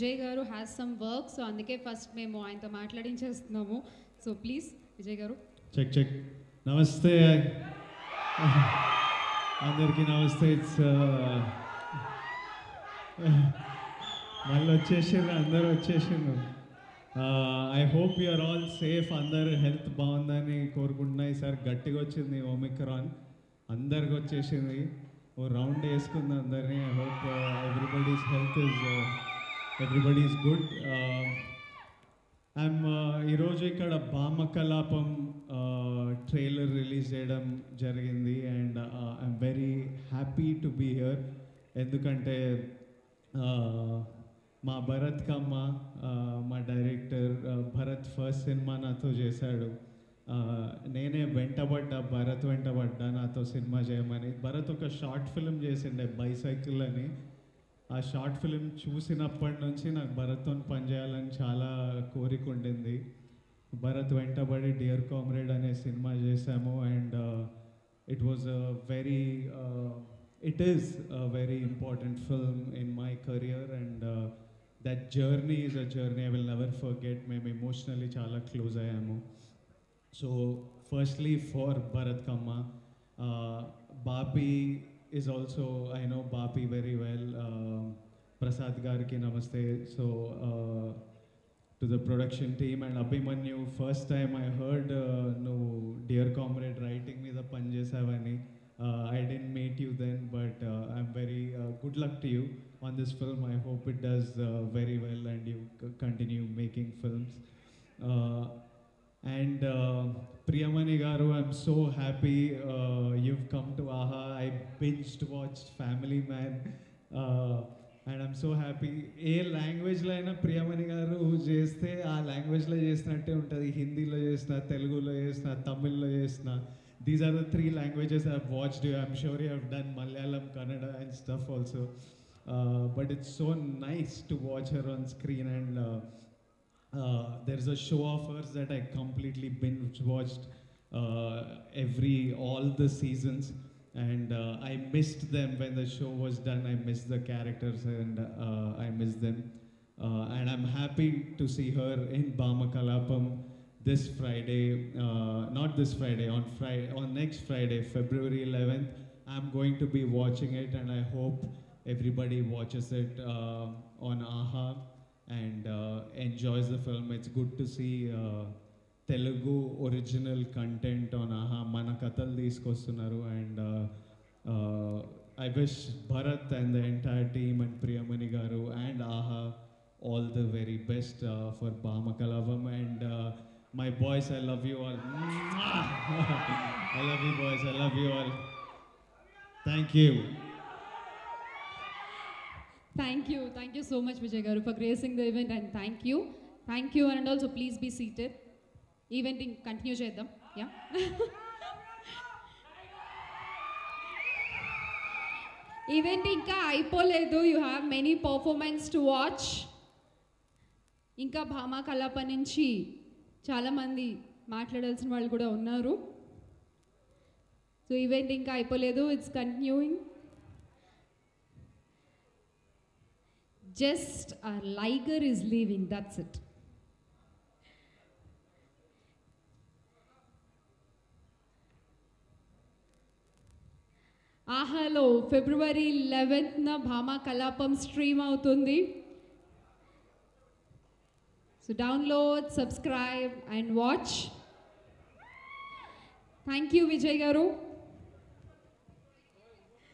Vijay garu has some work so అందుకే first మేము ఆయనతో మాట్లాడించేస్తున్నాము. సో ప్లీజ్ విజయ్ గారు. చెక్ చెక్ నమస్తే అందరికీ నమస్తే. ఇట్స్ uh, మళ్ళీ వచ్చేసిండ్రు అందరూ వచ్చేసిండ్రు. I hope you are all safe అందరు హెల్త్ బాగుందని కోరుకుంటున్నా. ఈసారి గట్టిగా వచ్చింది ఓమిక్రాన్ అందరికి వచ్చేసింది. ఓ రౌండ్ వేసుకుంది అందరినీ. I hope everybody's health is everybody is good I'm ఈరోజు ఇక్కడ భామ కలాపం ట్రైలర్ రిలీజ్ చేయడం జరిగింది. And I'm very happy to be here ఎందుకంటే uh, మా భరత్ కమ్మ uh, మా director uh, Bharat first cinema నాతో చేశాడు. నేనే వెంటబడ్డా భరత్ వెంటబడ్డా నాతో సినిమా చేయమని. భరత్ ఒక షార్ట్ ఫిల్మ్ చేసిండే బైసైకిల్ అని. ఆ షార్ట్ ఫిలిం చూసినప్పటి నుంచి నాకు భరత్తో పనిచేయాలని చాలా కోరిక ఉండింది. భరత్ వెంటబడి డియర్ కామ్రేడ్ అనే సినిమా చేశాము. And it was a very it is a very important film in my career and that journey is a journey I will never forget మేము ఎమోషనలీ చాలా క్లోజ్ అయ్యాము. So firstly for Bharath Kamma uh, Bapi is also I know Bapi very well. Uh, Prasad Garki Namaste. So uh, to the production team and Abhimanyu, first time I heard uh, no dear comrade writing me the Panjesavani. Uh, I didn't meet you then, but uh, I'm very uh, good luck to you on this film. I hope it does uh, very well and you continue making films. And Priyamani garu I'm so happy you've come to Aha I AHA. Watch Family Man and Man. Uh, so happy ఏ లాంగ్వేజ్లో అయినా ప్రియమణి గారు చేస్తే ఆ లాంగ్వేజ్లో చేసినట్టే ఉంటుంది హిందీలో చేసిన తెలుగులో చేసిన తమిళ్ళో చేసిన these are the three languages I watched you I'm sure you have done Malayalam Kannada and stuff also but it's so nice to watch her on screen and uh, there's a show of hers that I completely binge watched uh, every all the seasons, and uh, I missed them when the show was done. I missed the characters and uh, I missed them, uh, and I'm happy to see her in Bama Kalapam this Friday. Not this Friday, on Friday, on next Friday, February 11th. I'm going to be watching it, and I hope everybody watches it on AHA enjoys the film it's good to see Telugu original content on Aha మన కథలు తీసుకొస్తున్నారు and I wish Bharath and the entire team and Priyamani garu and Aha all the very best for Bhamakalapam and my boys I love you all I love you boys I love you all thank you thank you thank you so much Vijay garu for gracing the event and thank you thank you and also please be seated event continue చేద్దాం. Yeah event ఇంకా అయిపోలేదు. You have many performance to watch ఇంకా భామా కలాప నుంచి చాలామంది మాట్లాడాల్సిన వాళ్ళు కూడా ఉన్నారు. సో ఈవెంట్ ఇంకా అయిపోలేదు. It's continuing just a liger is leaving that's it ఆహాలో ఫిబ్రవరి లెవెన్త్న భామా కలాపం స్ట్రీమ్ అవుతుంది so download subscribe and watch thank you Vijay garu